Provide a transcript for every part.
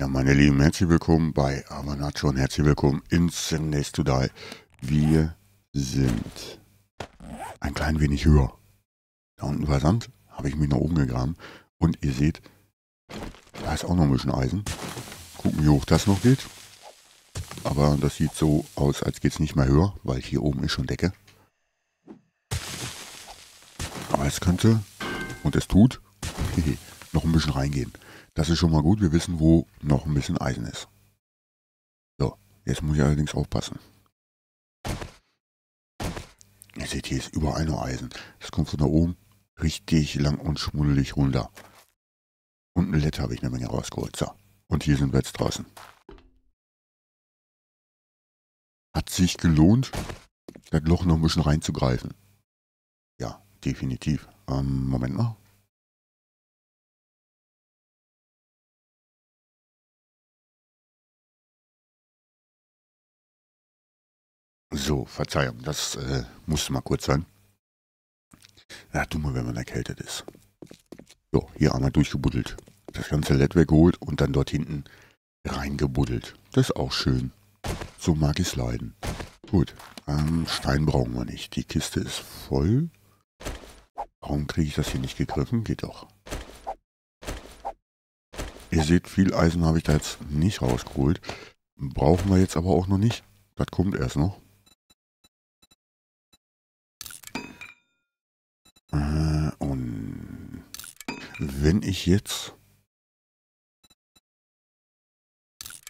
Ja, meine Lieben, herzlich willkommen bei Avanacho und herzlich willkommen ins Next to Die. Wir sind ein klein wenig höher. Da unten war Sand, habe ich mich nach oben gegraben und ihr seht, da ist auch noch ein bisschen Eisen. Gucken, wie hoch das noch geht. Aber das sieht so aus, als geht es nicht mehr höher, weil hier oben ist schon Decke. Aber es könnte, und es tut, noch ein bisschen reingehen. Das ist schon mal gut. Wir wissen, wo noch ein bisschen Eisen ist. So, jetzt muss ich allerdings aufpassen. Ihr seht, hier ist überall nur Eisen. Das kommt von da oben richtig lang und schmuddelig runter. Und eine Lette habe ich eine Menge rausgeholt. So, und hier sind wir jetzt draußen. Hat sich gelohnt, das Loch noch ein bisschen reinzugreifen. Ja, definitiv. Ähm, Moment mal. So, Verzeihung, das äh, musste mal kurz sein. Ja, du mal, wenn man erkältet ist. So, hier einmal durchgebuddelt. Das ganze LED weggeholt und dann dort hinten reingebuddelt. Das ist auch schön. So mag ich es leiden. Gut, ähm, Stein brauchen wir nicht. Die Kiste ist voll. Warum kriege ich das hier nicht gegriffen? Geht doch. Ihr seht, viel Eisen habe ich da jetzt nicht rausgeholt. Brauchen wir jetzt aber auch noch nicht. Das kommt erst noch. Wenn ich jetzt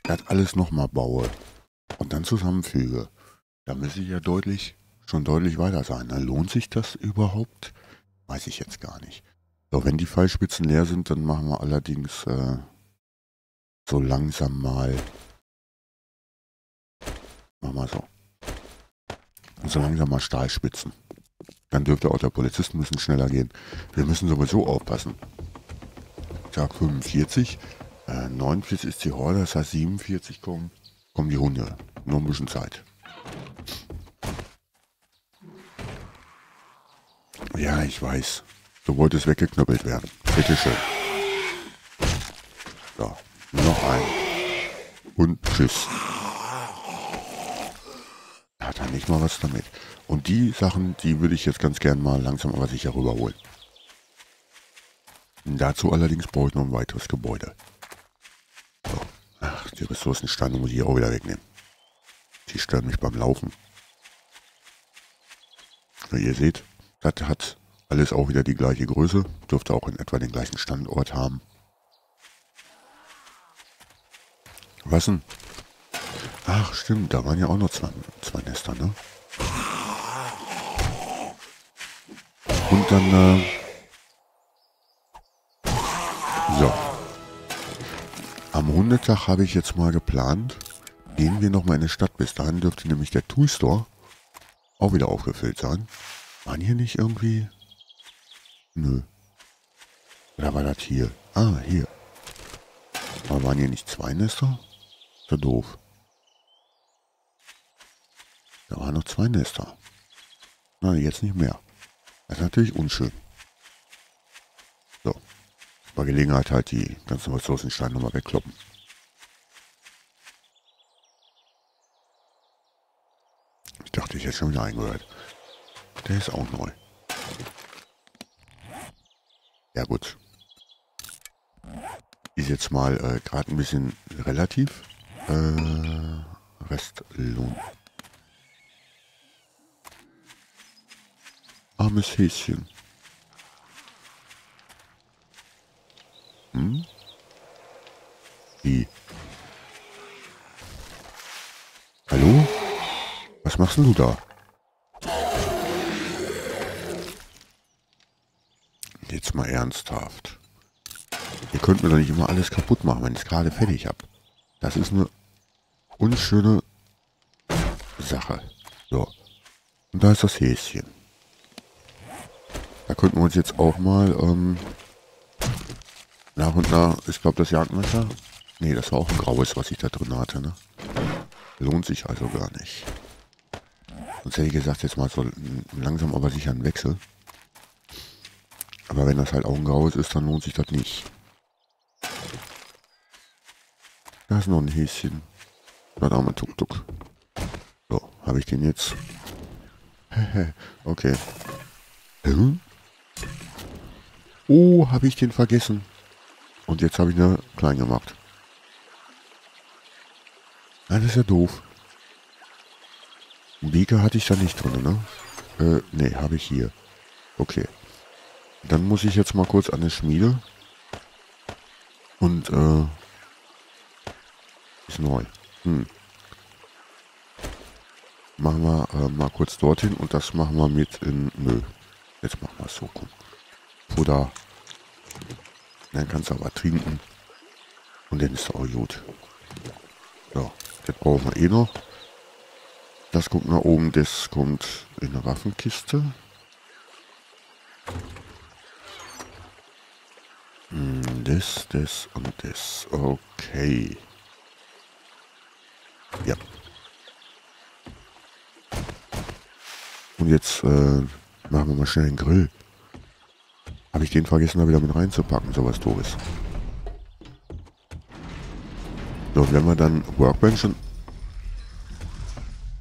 das alles nochmal baue und dann zusammenfüge, dann müsste ich ja deutlich, schon deutlich weiter sein. Dann lohnt sich das überhaupt? Weiß ich jetzt gar nicht. So, wenn die Pfeilspitzen leer sind, dann machen wir allerdings äh, so langsam mal, machen wir so, so langsam mal Stahlspitzen. Dann dürfte auch der Polizist ein bisschen schneller gehen. Wir müssen sowieso aufpassen. Tag 45, äh, 49 ist die Horde, das heißt 47 kommen, kommen die Hunde. Nur ein bisschen Zeit. Ja, ich weiß. So wollte es weggeknüppelt werden. Bitteschön. So, nur noch ein. Und tschüss. Hat er nicht mal was damit. Und die Sachen, die würde ich jetzt ganz gern mal langsam aber sicher rüberholen. Dazu allerdings brauche ich noch ein weiteres Gebäude. So. Ach, die Ressourcensteine muss ich auch wieder wegnehmen. Die stören mich beim Laufen. Wie ihr seht, das hat alles auch wieder die gleiche Größe. Dürfte auch in etwa den gleichen Standort haben. Was denn? Ach, stimmt, da waren ja auch noch zwei, zwei Nester, ne? Und dann, äh so. Am Hundetag habe ich jetzt mal geplant, gehen wir nochmal in die Stadt. Bis dahin dürfte nämlich der Toolstore auch wieder aufgefüllt sein. Waren hier nicht irgendwie... Nö. Oder war das hier? Ah, hier. Aber waren hier nicht zwei Nester? Ist doof. Da waren noch zwei Nester. Na, jetzt nicht mehr. Das ist natürlich unschön. So. Bei Gelegenheit halt die ganzen Ressourcensteine nochmal wegkloppen. Ich dachte, ich hätte schon wieder eingehört. Der ist auch neu. Ja gut. Ist jetzt mal äh, gerade ein bisschen relativ. Äh, Restlohn. Armes Häschen. Hm? Wie? Hallo? Was machst du da? Jetzt mal ernsthaft. Ihr könnt mir doch nicht immer alles kaputt machen, wenn ich es gerade fertig habe. Das ist eine unschöne Sache. So. Und da ist das Häschen. Da könnten wir uns jetzt auch mal ähm, nach und nach, ich glaube das Jagdmesser, nee, das war auch ein graues, was ich da drin hatte, ne? Lohnt sich also gar nicht. Sonst hätte ich gesagt, jetzt mal so langsam aber sicher ein Wechsel. Aber wenn das halt auch ein graues ist, dann lohnt sich das nicht. Da ist noch ein Häschen. Da haben wir Tuk-Tuk. So, habe ich den jetzt? okay. Hm? Oh, habe ich den vergessen. Und jetzt habe ich eine klein gemacht. Das ist ja doof. Beaker hatte ich da nicht drin, ne? Äh, ne, habe ich hier. Okay. Dann muss ich jetzt mal kurz an eine Schmiede. Und, äh, ist neu. Hm. Machen wir äh, mal kurz dorthin und das machen wir mit in, nö. Jetzt machen wir es so, guck. Futter. Dann kannst du aber trinken. Und dann ist auch gut. So, das brauchen wir eh noch. Das kommt nach oben, das kommt in eine Waffenkiste. Hm, das, das und das. Okay. Ja. Und jetzt äh, machen wir mal schnell einen Grill. Habe ich den vergessen, da wieder mit reinzupacken, sowas doofes. So, und wenn wir dann Workbench und...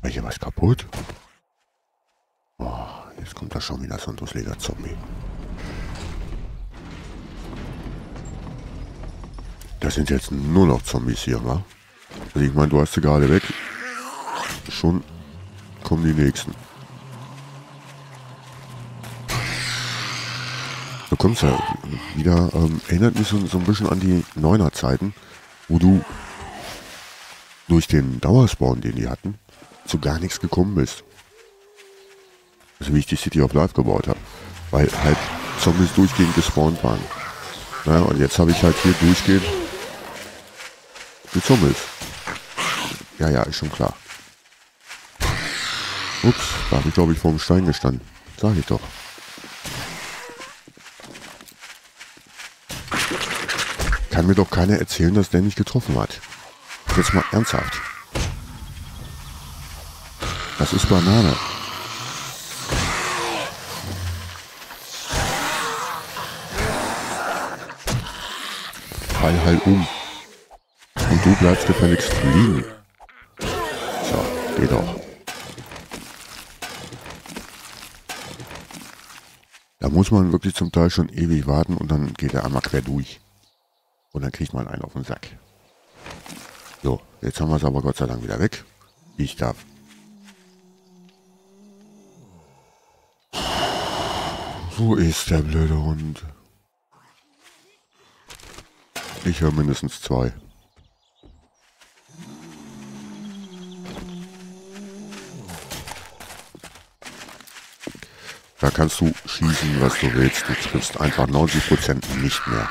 War hier was kaputt? Oh, jetzt kommt da schon wieder ein dusseliger Zombie. Das sind jetzt nur noch Zombies hier, wa? Also ich meine, du hast sie gerade weg. Schon kommen die nächsten. Du kommst ja wieder, ähm, erinnert mich so, so ein bisschen an die Neuner-Zeiten, wo du durch den Dauerspawn, den die hatten, zu gar nichts gekommen bist. Also wie ich die City of Life gebaut habe. Weil halt Zombies durchgehend gespawnt waren. Naja, und jetzt habe ich halt hier durchgehend gezummelt. Ja, ja, ist schon klar. Ups, da habe ich glaube ich vor dem Stein gestanden. Sag ich doch. Kann mir doch keiner erzählen, dass der nicht getroffen hat. Jetzt mal ernsthaft. Das ist Banane. Fall halt um. Und du bleibst gefälligst liegen. So, geh doch. Da muss man wirklich zum Teil schon ewig warten und dann geht er einmal quer durch. Und dann kriegt man einen auf den Sack. So, jetzt haben wir es aber Gott sei Dank wieder weg. Ich darf. Wo ist der blöde Hund? Ich höre mindestens zwei. Da kannst du schießen, was du willst. Du triffst einfach 90% nicht mehr.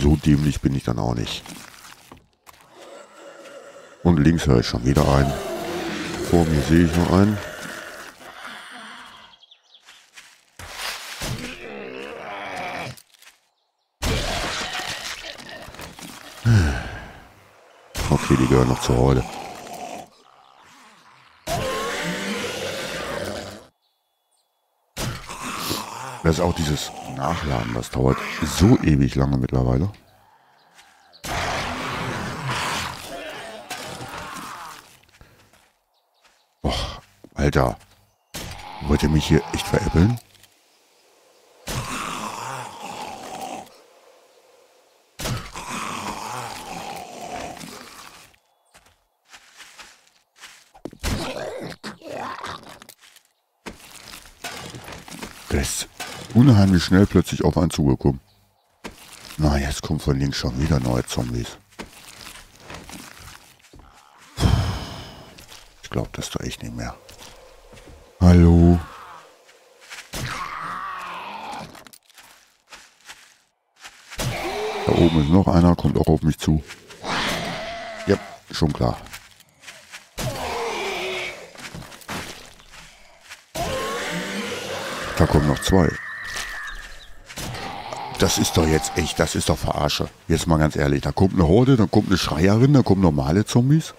So dämlich bin ich dann auch nicht. Und links höre ich schon wieder ein. Vor mir sehe ich noch einen. Okay, die gehören noch zur Horde. Das ist auch dieses Nachladen, das dauert so ewig lange mittlerweile. Och, Alter. Wollt ihr mich hier echt veräppeln? Unheimlich schnell plötzlich auf einen zugekommen. Na, jetzt kommen von links schon wieder neue Zombies. Ich glaube das doch echt nicht mehr. Hallo? Da oben ist noch einer, kommt auch auf mich zu. Ja, schon klar. Da kommen noch zwei das ist doch jetzt echt, das ist doch Verarsche. Jetzt mal ganz ehrlich, da kommt eine Horde, dann kommt eine Schreierin, dann kommen normale Zombies.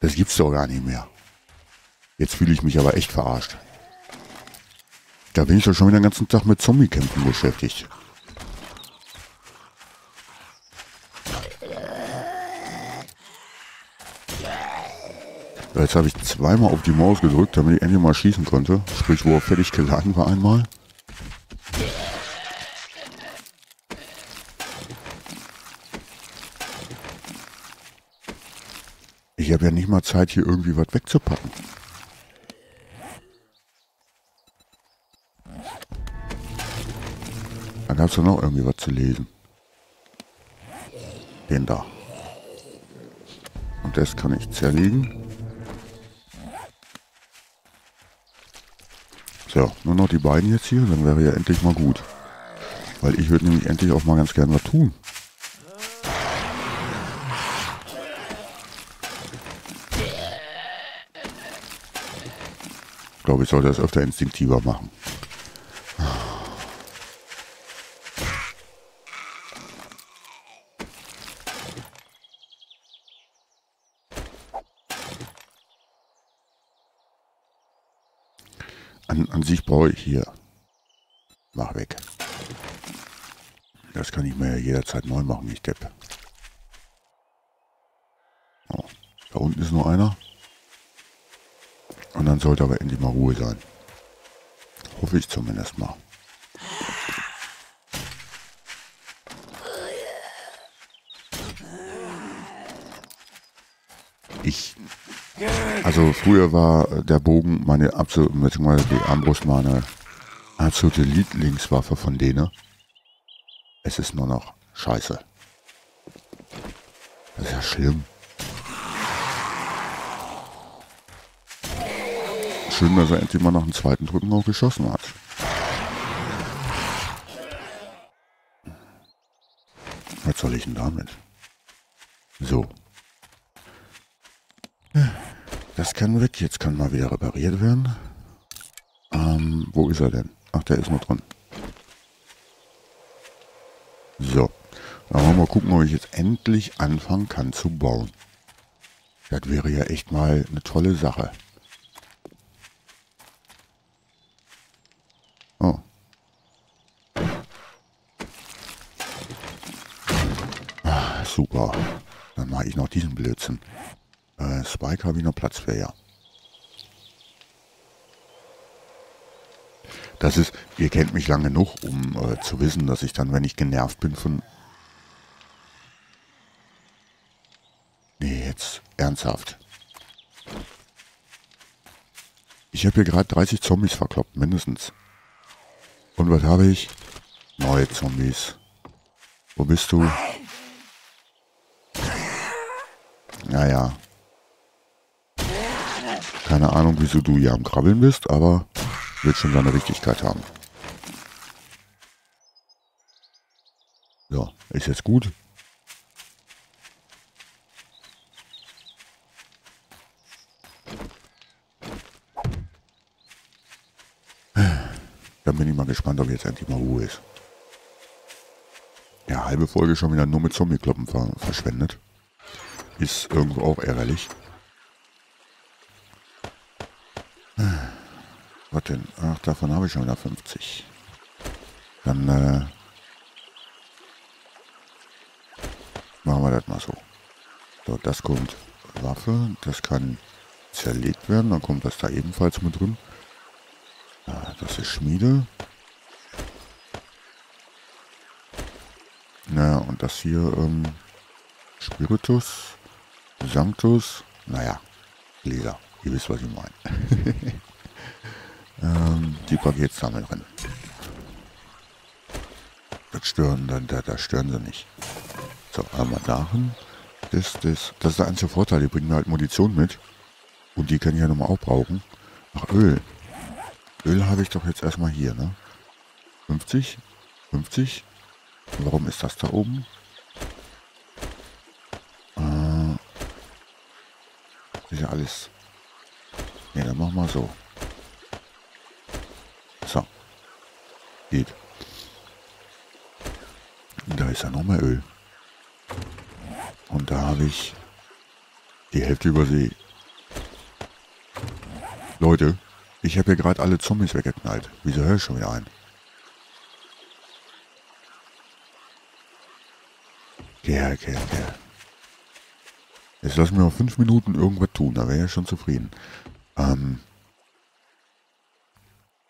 Das gibt's doch gar nicht mehr. Jetzt fühle ich mich aber echt verarscht. Da bin ich doch schon wieder den ganzen Tag mit Zombie-Kämpfen beschäftigt. Jetzt habe ich zweimal auf die Maus gedrückt, damit ich endlich mal schießen konnte. Sprich, wo er fertig geladen war einmal. Ich habe ja nicht mal Zeit, hier irgendwie was wegzupacken. Da gab es doch noch irgendwie was zu lesen. Den da. Und das kann ich zerlegen. So, nur noch die beiden jetzt hier, dann wäre ja endlich mal gut. Weil ich würde nämlich endlich auch mal ganz gern was tun. Ich glaube, ich sollte das öfter instinktiver machen. An, an sich brauche ich hier. Mach weg. Das kann ich mir ja jederzeit neu machen, ich Depp. Oh, da unten ist nur einer. Und dann sollte aber endlich mal Ruhe sein. Hoffe ich zumindest mal. Also früher war der Bogen meine absolute, beziehungsweise die Armbrust meine absolute Lieblingswaffe von denen. Es ist nur noch scheiße. Das ist ja schlimm. Schön, dass er endlich mal nach dem zweiten Drücken auch geschossen hat. Was soll ich denn damit? So. Das kann weg. Jetzt kann mal wieder repariert werden. Ähm, wo ist er denn? Ach, der ist noch drin. So. Dann wollen wir mal gucken, ob ich jetzt endlich anfangen kann zu bauen. Das wäre ja echt mal eine tolle Sache. Oh. Ah, super. Dann mache ich noch diesen Blödsinn. Äh, Spike habe ich noch Platz für, ja. Das ist, ihr kennt mich lange genug, um äh, zu wissen, dass ich dann, wenn ich genervt bin von... Nee, jetzt ernsthaft. Ich habe hier gerade 30 Zombies verkloppt, mindestens. Und was habe ich? Neue Zombies. Wo bist du? Naja, keine Ahnung, wieso du hier am Krabbeln bist, aber wird schon seine Richtigkeit haben. So, ist jetzt gut. Dann bin ich mal gespannt, ob jetzt endlich mal Ruhe ist. Ja, halbe Folge schon wieder nur mit Zombie-Kloppen ver verschwendet. Ist irgendwo auch ärgerlich. Was denn? Ach, davon habe ich schon wieder 50. Dann äh, machen wir das mal so. So, das kommt Waffe. Das kann zerlegt werden. Dann kommt das da ebenfalls mit drin. Ja, das ist Schmiede. Na, und das hier ähm, Spiritus, Sanctus, naja, Gläser. Ihr wisst, was ich meine. ähm, die Paketsammel drin. Das stören, da, da, da stören sie nicht. So, einmal dahin. Das, das, das ist der einzige Vorteil, die bringen halt Munition mit. Und die kann ich ja nochmal auch brauchen. Ach, Öl. Öl habe ich doch jetzt erstmal hier, ne? 50? 50? Warum ist das da oben? Äh, ist ja alles Ne, dann machen wir. So. Geht. Da ist ja noch mehr Öl. Und da habe ich die Hälfte übersehen. Leute, Ich habe hier gerade alle Zombies weggeknallt. Wieso höre ich schon wieder ein? Kerl, Kerl, Kerl. Jetzt lass mir noch fünf Minuten irgendwas tun, da wäre ich schon zufrieden. Ähm,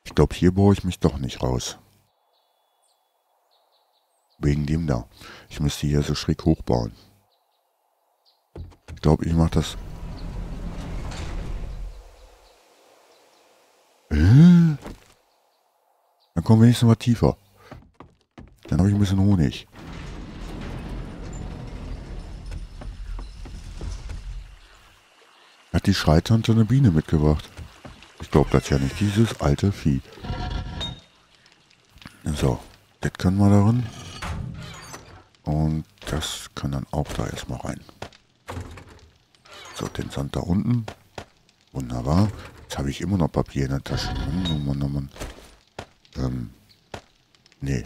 ich glaube, hier baue ich mich doch nicht raus. Wegen dem da. Ich müsste hier so schräg hochbauen. Ich glaube, ich mache das... Äh? Dann kommen wir wenigstens mal tiefer. Dann habe ich ein bisschen Honig. Hat die Schreitante eine Biene mitgebracht? Ich glaube das ja nicht, dieses alte Vieh. So, das können wir darin. Und das kann dann auch da erstmal rein. So, den Sand da unten. Wunderbar. Jetzt habe ich immer noch Papier in der Tasche. Mann, oh Mann, oh Mann. Ähm, nee.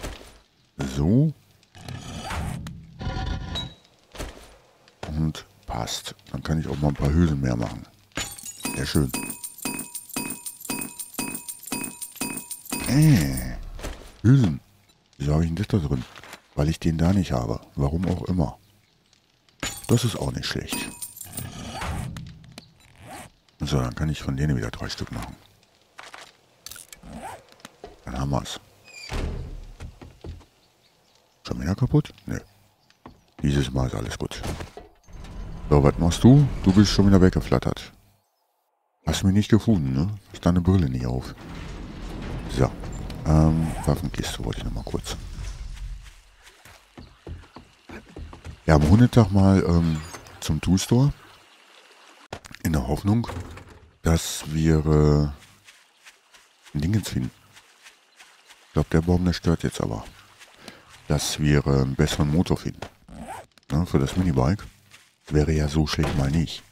So. Und passt. Dann kann ich auch mal ein paar Hülsen mehr machen. Sehr schön. Äh, Hülsen. Wieso habe ich denn das da drin? Weil ich den da nicht habe. Warum auch immer. Das ist auch nicht schlecht. So, dann kann ich von denen wieder drei Stück machen. Dann haben wir es. Schon wieder kaputt? Nö. Dieses Mal ist alles gut. So, was machst du? Du bist schon wieder weggeflattert. Hast mich nicht gefunden, ne? Ist deine Brille nicht auf. So. Ähm, Waffenkiste wollte ich nochmal kurz. Ja, am Hundetag mal ähm, zum Tool-Store. In der Hoffnung, dass wir äh, Dingens finden. Ich glaube, der Baum, der stört jetzt aber. Dass wir äh, einen besseren Motor finden. Ja, für das Minibike. Wäre ja so schlecht mal nicht.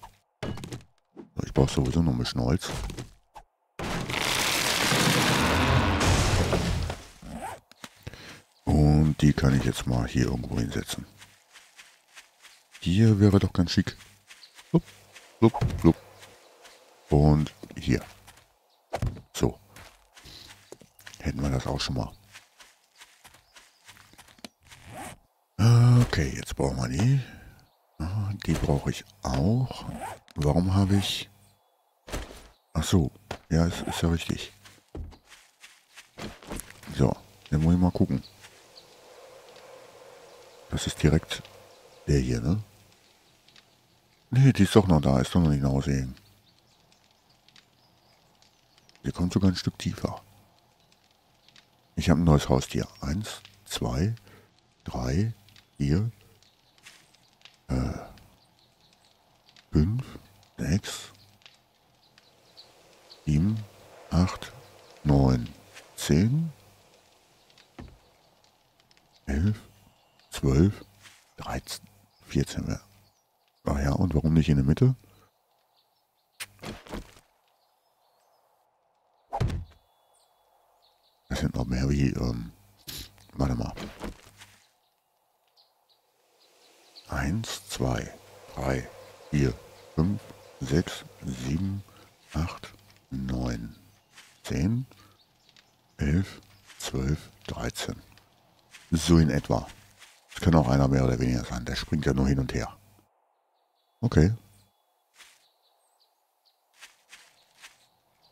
Ich brauche sowieso noch ein bisschen Holz. Und die kann ich jetzt mal hier irgendwo hinsetzen. Hier wäre doch ganz schick. Blub, blub, blub. Und hier. So. Hätten wir das auch schon mal. Okay, jetzt brauchen wir die. Die brauche ich auch. Warum habe ich... Ach so. Ja, ist, ist ja richtig. So, dann muss ich mal gucken. Das ist direkt der hier, ne? Nee, die ist doch noch da, ist doch noch nicht aussehen. Die kommt sogar ein Stück tiefer. Ich habe ein neues Haustier. Eins, zwei, drei, vier, äh, fünf, sechs, sieben, acht, neun, zehn, elf, zwölf, dreizehn, vierzehn mehr. Ah ja, und warum nicht in der Mitte? Das sind noch mehr wie, ähm, warte mal. Eins, zwei, drei, vier, fünf, sechs, sieben, acht, neun, zehn, elf, zwölf, dreizehn. So in etwa. Es kann auch einer mehr oder weniger sein. Der springt ja nur hin und her. Okay.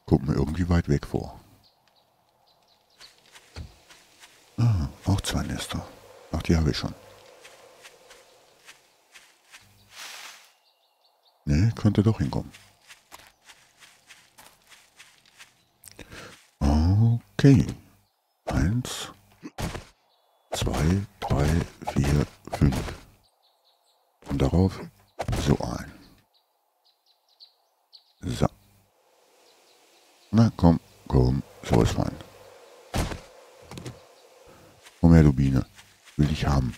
Kommt mir irgendwie weit weg vor. Ah, auch zwei Nester. Ach, die habe ich schon. Ne, könnte doch hinkommen. Okay. Eins, zwei, drei, vier, fünf. Und darauf so ein. So. Na komm, komm, so ist mein. Komm her, du Biene. Will dich haben.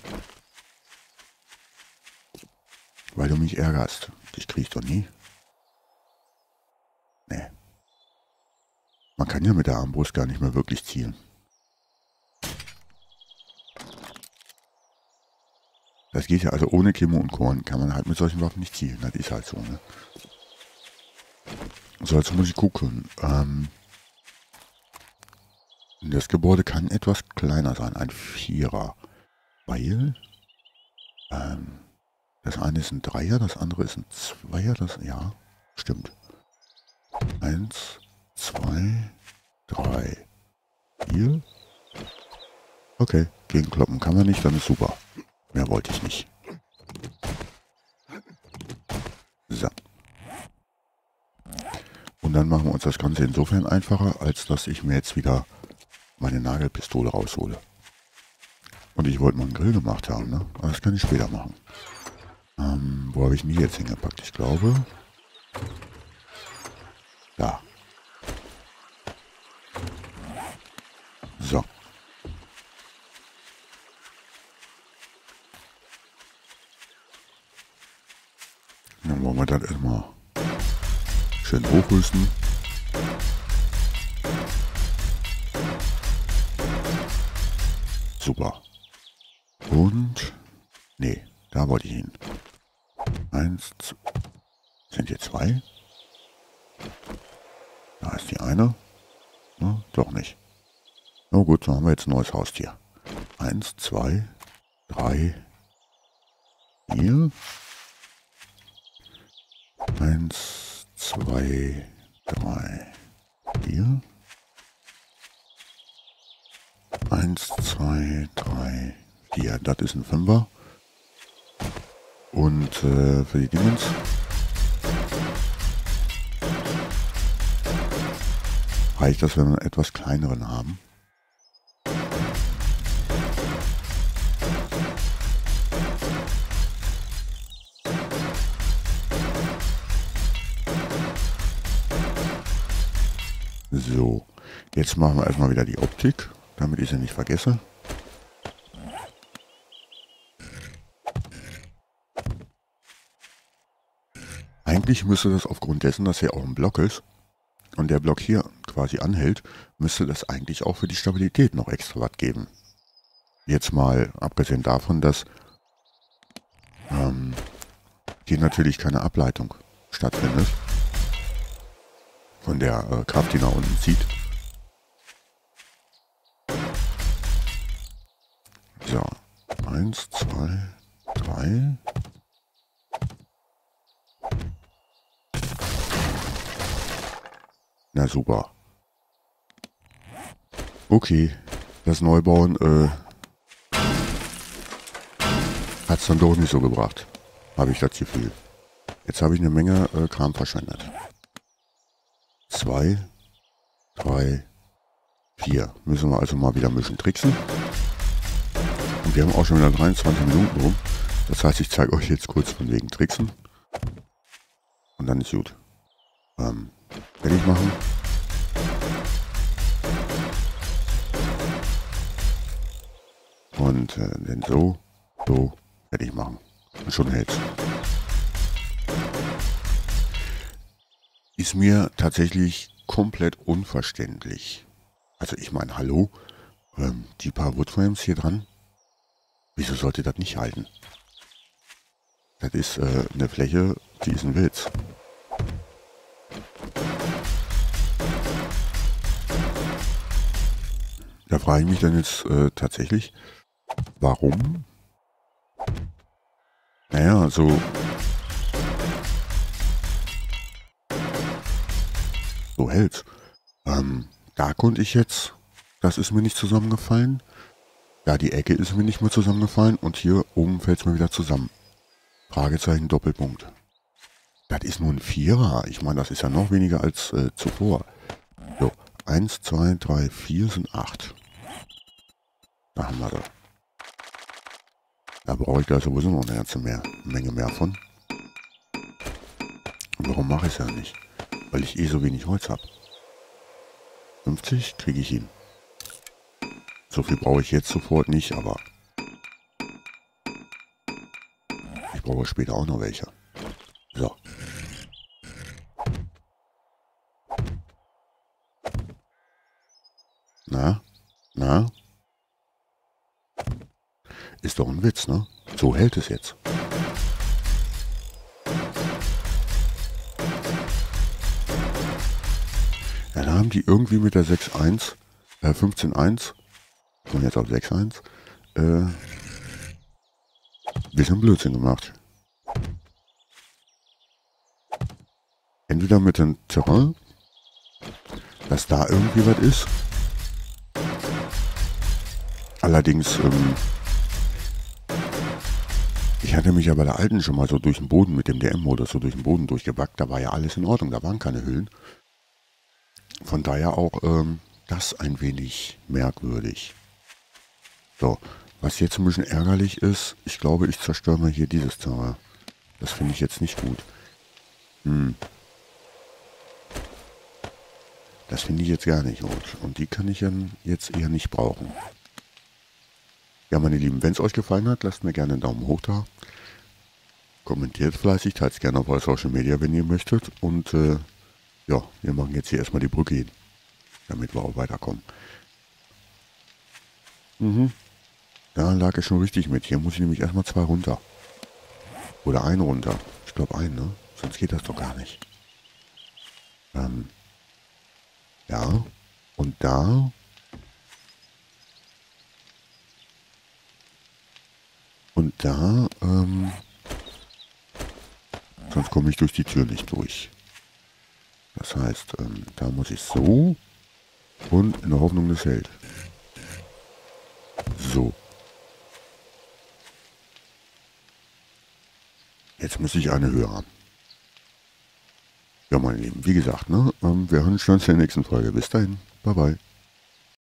Weil du mich ärgerst. Dich krieg ich doch nie. Nee. Man kann ja mit der Armbrust gar nicht mehr wirklich zielen. Das geht ja, also ohne Chemo und Korn kann man halt mit solchen Waffen nicht zielen. Das ist halt so, ne? So, jetzt muss ich gucken. Ähm, Das Gebäude kann etwas kleiner sein, ein Vierer. Weil ähm, das eine ist ein Dreier, das andere ist ein Zweier, das ja, stimmt. Eins, zwei, drei, vier. Okay, gegenkloppen kann man nicht, dann ist super. Mehr wollte ich nicht. So. Und dann machen wir uns das Ganze insofern einfacher, als dass ich mir jetzt wieder meine Nagelpistole raushole. Und ich wollte mal einen Grill gemacht haben, ne? Aber das kann ich später machen. Ähm, wo habe ich mich jetzt hingepackt? Ich glaube... Da. So. Dann wollen wir das erstmal schön hochrüsten. Super. Und... Nee, da wollte ich hin. Eins, zwei, sind hier zwei? Da ist die eine. Na, doch nicht. Na gut, so haben wir jetzt ein neues Haustier. Eins, zwei, drei, vier. Eins, zwei, drei, vier. Eins, zwei, drei, vier. Das ist ein Fünfer. Und äh, für die Dingens. Reicht das, wenn wir einen etwas kleineren haben? So, jetzt machen wir erstmal wieder die Optik, damit ich sie nicht vergesse. Eigentlich müsste das aufgrund dessen, dass hier auch ein Block ist und der Block hier quasi anhält, müsste das eigentlich auch für die Stabilität noch extra was geben. Jetzt mal abgesehen davon, dass ähm, hier natürlich keine Ableitung stattfindet von der äh, Kraft, die nach unten zieht. So, eins, zwei, drei. Na super. Okay, das Neubauen äh, hat es dann doch nicht so gebracht. Habe ich das Gefühl. Jetzt habe ich eine Menge äh, Kram verschwendet. Zwei, drei, vier. Müssen wir also mal wieder ein bisschen tricksen. Und wir haben auch schon wieder 23 Minuten rum. Das heißt, ich zeige euch jetzt kurz von wegen Tricksen. Und dann ist gut. Ähm, fertig machen. Und äh, den so, so fertig machen. Und schon hält's. Ist mir tatsächlich komplett unverständlich. Also ich meine, hallo, ähm, die paar Woodframes hier dran, wieso sollte das nicht halten? Das ist äh, eine Fläche, die ist ein Witz. Da frage ich mich dann jetzt äh, tatsächlich, warum? Naja, so... So hält's. Ähm, da konnte ich jetzt... Das ist mir nicht zusammengefallen. Da die Ecke ist mir nicht mehr zusammengefallen. Und hier oben fällt es mir wieder zusammen. Fragezeichen, Doppelpunkt. Das ist nur ein Vierer. Ich meine, das ist ja noch weniger als äh, zuvor. So, eins, zwei, drei, vier sind acht. Da haben wir das. Da brauche ich da sowieso noch eine ganze mehr, Menge mehr von. Warum mache ich es ja nicht? Weil ich eh so wenig Holz habe. 50 kriege ich hin. So viel brauche ich jetzt sofort nicht, aber ich brauche später auch noch welche. So. Na? Na? Ist doch ein Witz, ne? So hält es jetzt. Ja, da haben die irgendwie mit der 6.1 äh, 15.1, sind jetzt auf 6.1, äh, bisschen Blödsinn gemacht. Entweder mit dem Terrain, dass da irgendwie was ist. Allerdings, ähm, ich hatte mich ja bei der alten schon mal so durch den Boden mit dem DM-Modus so durch den Boden durchgebackt. Da war ja alles in Ordnung, da waren keine Hüllen. Von daher auch ähm, das ein wenig merkwürdig. So, was jetzt ein bisschen ärgerlich ist, ich glaube, ich zerstöre mal hier dieses Terrain. Das finde ich jetzt nicht gut. Hm. Das finde ich jetzt gar nicht gut. Und die kann ich dann jetzt eher nicht brauchen. Ja, meine Lieben, wenn es euch gefallen hat, lasst mir gerne einen Daumen hoch da. Kommentiert fleißig, teilt es gerne auf eurer Social Media, wenn ihr möchtet. Und äh, ja, wir machen jetzt hier erstmal die Brücke hin, damit wir auch weiterkommen. Mhm. Da lag es schon richtig mit. Hier muss ich nämlich erstmal zwei runter. Oder ein runter. Ich glaube ein, ne? Sonst geht das doch gar nicht. Ähm. Ja. Und da Und da, ähm, sonst komme ich durch die Tür nicht durch. Das heißt, ähm, da muss ich so und in der Hoffnung, das hält. So. Jetzt muss ich eine höher haben. Ja, meine Lieben, wie gesagt, ne, ähm, wir hören uns in der nächsten Folge. Bis dahin. Bye, bye.